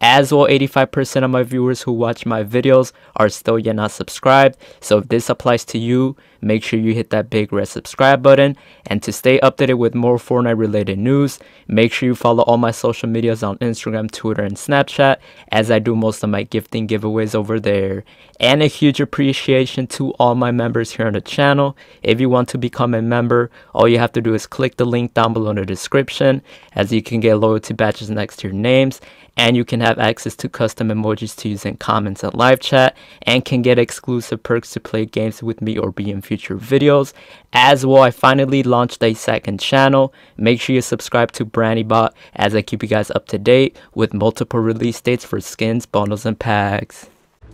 As well, 85% of my viewers who watch my videos are still yet not subscribed. So if this applies to you, make sure you hit that big red subscribe button. And to stay updated with more Fortnite related news, make sure you follow all my social medias on Instagram, Twitter, and Snapchat as I do most of my gifting giveaways over there. And a huge appreciation to all my members here on the channel. If you want to become a member, all you have to do is click the link down below in the description as you can get loyalty badges next to your names and you can have access to custom emojis to use in comments and live chat and can get exclusive perks to play games with me or be in future videos. As well i finally launched a second channel. Make sure you subscribe to BraniBot as i keep you guys up to date with multiple release dates for skins bundles and packs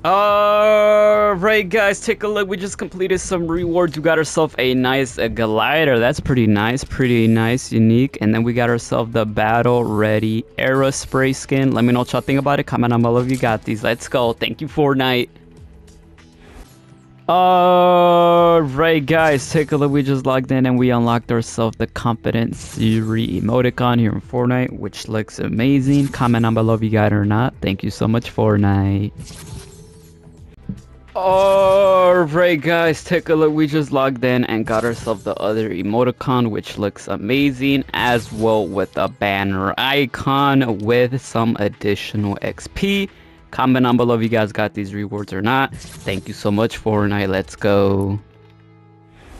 Alright guys, take a look. We just completed some rewards. We got ourselves a nice a glider. That's pretty nice, pretty nice, unique. And then we got ourselves the battle ready era spray skin. Let me know what y'all think about it. Comment on below if you got these. Let's go. Thank you, Fortnite. Alright guys, take a look. We just logged in and we unlocked ourselves the Confident Siri emoticon here in Fortnite, which looks amazing. Comment on below if you got it or not. Thank you so much, Fortnite. Alright guys, take a look, we just logged in and got ourselves the other emoticon which looks amazing as well with a banner icon with some additional XP. Comment down below if you guys got these rewards or not. Thank you so much for Fortnite, let's go.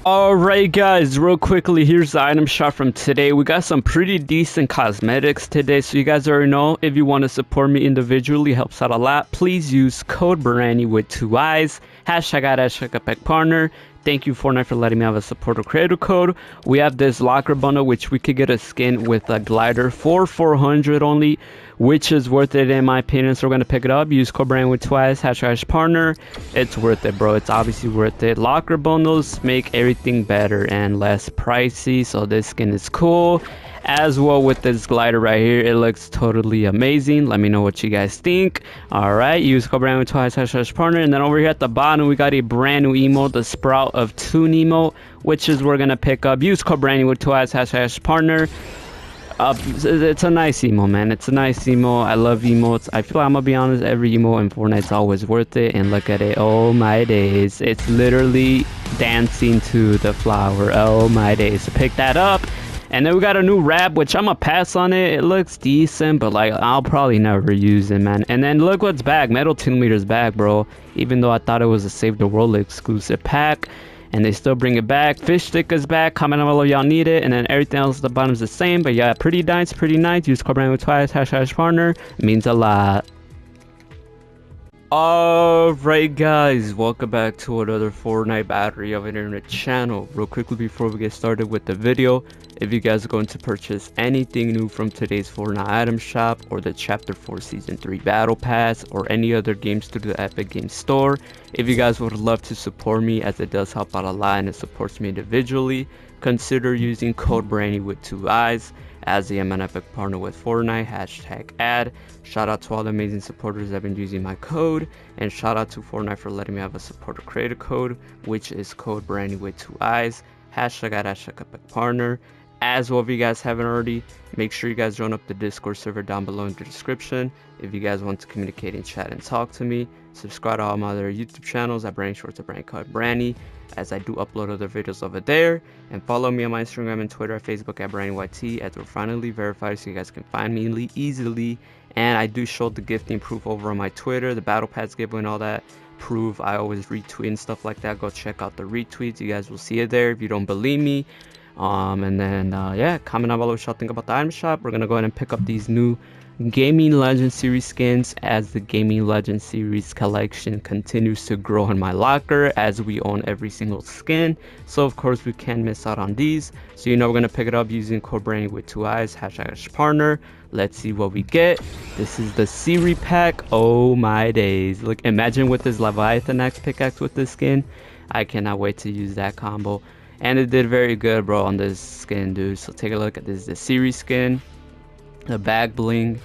Alright guys, real quickly, here's the item shop from today. We got some pretty decent cosmetics today, so you guys already know if you want to support me individually, helps out a lot. Please use code Brani with two eyes, hashtag hashtag partner. Thank you Fortnite for letting me have a supporter creator code. We have this locker bundle which we could get a skin with a glider for 400 only which is worth it in my opinion. So we're gonna pick it up. Use code brand with twice hashtag partner. It's worth it, bro. It's obviously worth it. Locker bundles make everything better and less pricey. So this skin is cool. As well with this glider right here, it looks totally amazing. Let me know what you guys think. All right, use code brand twice hashtag partner. And then over here at the bottom, we got a brand new emote, the Sprout of Tune emote, which is we're gonna pick up. Use code brand with twice hashtag partner. Uh, it's a nice emo, man. It's a nice emo. I love emotes. I feel like I'm gonna be honest, every emo in Fortnite's always worth it. And look at it. Oh my days. It's literally dancing to the flower. Oh my days. Pick that up. And then we got a new wrap, which I'm gonna pass on it. It looks decent, but like I'll probably never use it, man. And then look what's back. Metal Team Leader's back, bro. Even though I thought it was a Save the World exclusive pack and they still bring it back. Fish stick is back. Comment down below y'all need it. And then everything else at the bottom is the same. But yeah, pretty nice, pretty nice. Use code with twice, hashtag partner. It means a lot. Alright guys, welcome back to another Fortnite Battery of Internet channel. Real quickly before we get started with the video, if you guys are going to purchase anything new from today's Fortnite item shop or the Chapter 4 Season 3 Battle Pass or any other games through the Epic Games Store, if you guys would love to support me as it does help out a lot and it supports me individually, consider using code Brani with two eyes as am an epic partner with Fortnite, hashtag ad. Shout out to all the amazing supporters that have been using my code, and shout out to Fortnite for letting me have a supporter creator code, which is code Brani with two eyes, hashtag ad, hashtag epic partner. As well, if you guys haven't already, make sure you guys join up the Discord server down below in the description. If you guys want to communicate and chat and talk to me, subscribe to all my other YouTube channels at Brani Shorts or Brani Code Brani, as I do upload other videos over there. And follow me on my Instagram and Twitter, Facebook at BraniYT, as we're finally verified so you guys can find me easily. And I do show the gifting proof over on my Twitter, the Battle Pass giveaway and all that proof. I always retweet and stuff like that. Go check out the retweets. You guys will see it there if you don't believe me. Um, and then, uh, yeah, comment down below what y'all think about the item shop. We're gonna go ahead and pick up these new Gaming Legend Series skins as the Gaming Legend Series collection continues to grow in my locker as we own every single skin. So of course we can't miss out on these. So you know we're gonna pick it up using code Branding with two eyes, hashtag partner. Let's see what we get. This is the Ciri pack. Oh my days. Look, imagine with this Leviathan Axe pickaxe with this skin. I cannot wait to use that combo. And it did very good, bro, on this skin, dude. So take a look at this. The Ciri skin, the bag bling.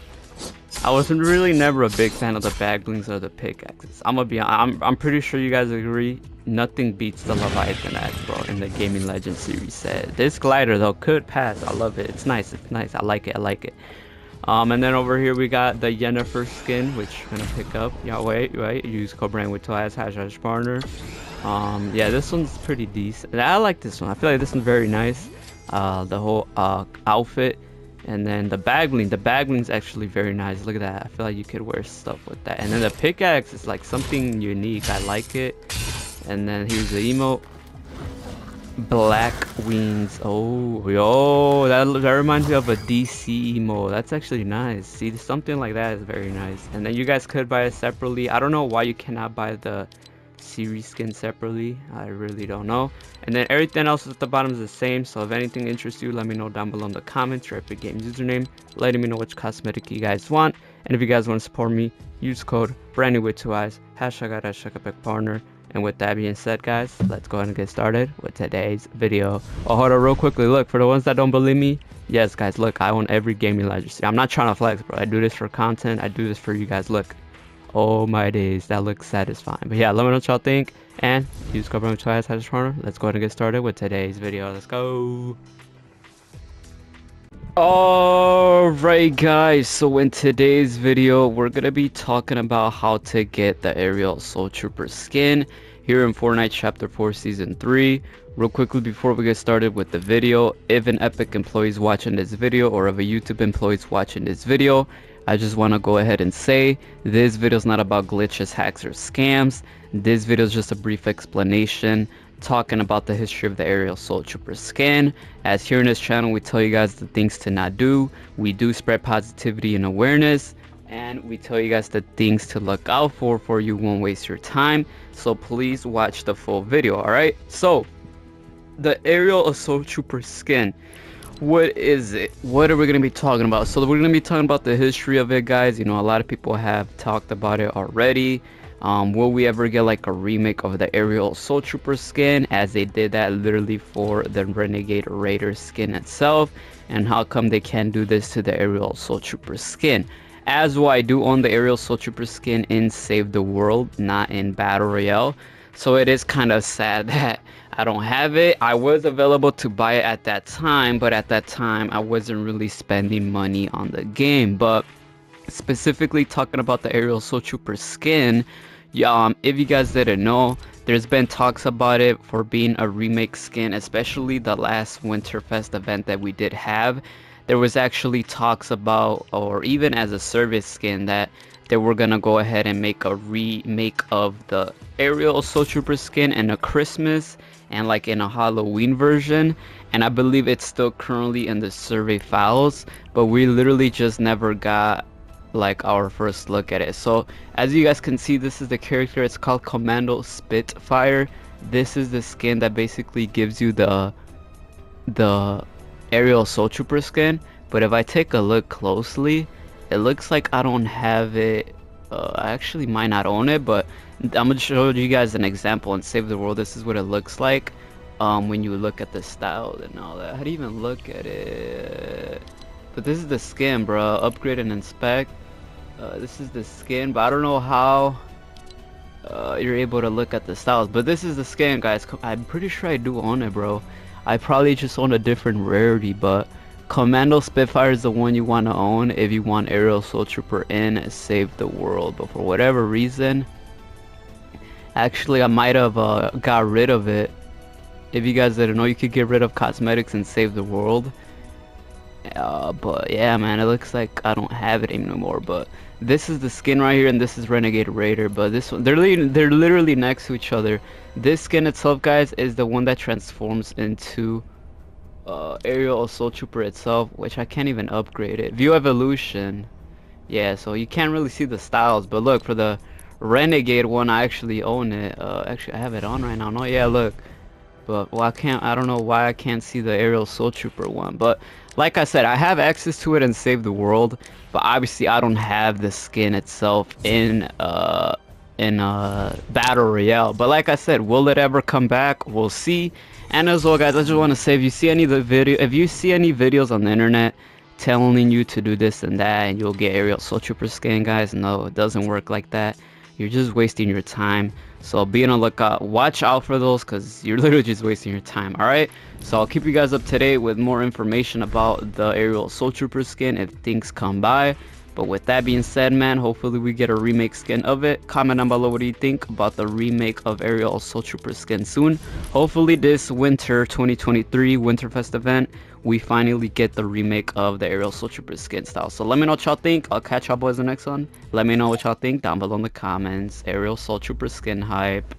I wasn't really never a big fan of the bag blings or the pickaxes. I'm gonna be, I'm, I'm pretty sure you guys agree. Nothing beats the Leviathan Axe, bro, in the Gaming Legend series set. This glider though could pass. I love it. It's nice. It's nice. I like it. I like it. Um, and then over here we got the Yennefer skin, which I'm gonna pick up. Yeah, wait, wait. Use Cobran with Toaz, hashtag partner. Um, yeah, this one's pretty decent. I like this one. I feel like this one's very nice. Uh, the whole uh, outfit. And then the bag bling. The bag bling's actually very nice. Look at that. I feel like you could wear stuff with that. And then the pickaxe is like something unique. I like it. And then here's the emote. Black wings. Oh, yo, that, that reminds me of a DC emo. That's actually nice. See, something like that is very nice. And then you guys could buy it separately. I don't know why you cannot buy the Ciri skin separately? I really don't know. And then everything else at the bottom is the same so if anything interests you let me know down below in the comments or epic games username letting me know which cosmetic you guys want. And if you guys want to support me use code branding with two eyes hashtag hashtag epic partner. And with that being said guys let's go ahead and get started with today's video. Oh hold on real quickly look for the ones that don't believe me yes guys look i own every gaming legend i'm not trying to flex bro. I do this for content i do this for you guys look Oh my days, that looks satisfying. But yeah, let me know what y'all think. And use code twice has corner. Let's go ahead and get started with today's video. Let's go. Alright guys, so in today's video, we're gonna be talking about how to get the Aerial Assault Trooper skin here in Fortnite Chapter 4 Season 3. Real quickly before we get started with the video, if an Epic employee is watching this video or if a YouTube employee is watching this video I just want to go ahead and say this video is not about glitches, hacks, or scams. This video is just a brief explanation talking about the history of the Aerial Assault Trooper skin. As here in this channel, we tell you guys the things to not do. We do spread positivity and awareness. And we tell you guys the things to look out for for you won't waste your time. So please watch the full video, alright? So, the Aerial Assault Trooper skin what is it? What are we going to be talking about? So we're going to be talking about the history of it, guys. You know, a lot of people have talked about it already. Um, will we ever get like a remake of the Aerial Assault Trooper skin as they did that literally for the Renegade Raider skin itself? And how come they can't do this to the Aerial Assault Trooper skin? As well, I do own the Aerial Assault Trooper skin in Save the World, not in Battle Royale. So it is kind of sad that I don't have it. I was available to buy it at that time, but at that time I wasn't really spending money on the game. But specifically talking about the Aerial Assault Trooper skin, um, if you guys didn't know, there's been talks about it for being a remake skin, especially the last Winterfest event that we did have. There was actually talks about, or even as a service skin, that they were gonna go ahead and make a remake of the Aerial Assault Trooper skin and a Christmas and like in a Halloween version. And I believe it's still currently in the survey files but we literally just never got like our first look at it. So as you guys can see this is the character. It's called Commando Spitfire. This is the skin that basically gives you the the aerial assault trooper skin. But if I take a look closely it looks like I don't have it. Uh, I actually might not own it but I'm gonna show you guys an example and save the world. This is what it looks like um, when you look at the style and all that. How do you even look at it? But this is the skin bro upgrade and inspect. Uh, this is the skin but I don't know how uh, you're able to look at the styles. But this is the skin guys. I'm pretty sure I do own it bro. I probably just own a different rarity but Commando Spitfire is the one you want to own if you want Aerial Assault Trooper in Save the World but for whatever reason Actually, I might have uh, got rid of it. If you guys didn't know, you could get rid of cosmetics and save the world. Uh, but yeah, man, it looks like I don't have it anymore. But this is the skin right here, and this is Renegade Raider. But this one, they're li they're literally next to each other. This skin itself, guys, is the one that transforms into uh, Aerial Assault Trooper itself, which I can't even upgrade it. View Evolution. Yeah, so you can't really see the styles, but look, for the Renegade one, I actually own it. Uh, actually, I have it on right now. No, yeah, look. But, well, I can't, I don't know why I can't see the Aerial Assault Trooper one. But, like I said, I have access to it and Save the World. But obviously, I don't have the skin itself in, uh, in uh, Battle Royale. But like I said, will it ever come back? We'll see. And as well, guys, I just want to say, if you see any of the video, if you see any videos on the internet telling you to do this and that, and you'll get Aerial Assault Trooper skin, guys, no, it doesn't work like that. You're just wasting your time. So be on the lookout. Watch out for those, because you're literally just wasting your time. All right. So I'll keep you guys up to date with more information about the Aerial Assault Trooper skin if things come by. But with that being said, man, hopefully we get a remake skin of it. Comment down below what do you think about the remake of Aerial Assault Trooper skin soon. Hopefully this winter 2023 Winterfest event, we finally get the remake of the Aerial Assault Trooper skin style. So let me know what y'all think. I'll catch y'all boys in the next one. Let me know what y'all think down below in the comments. Aerial Assault Trooper skin hype.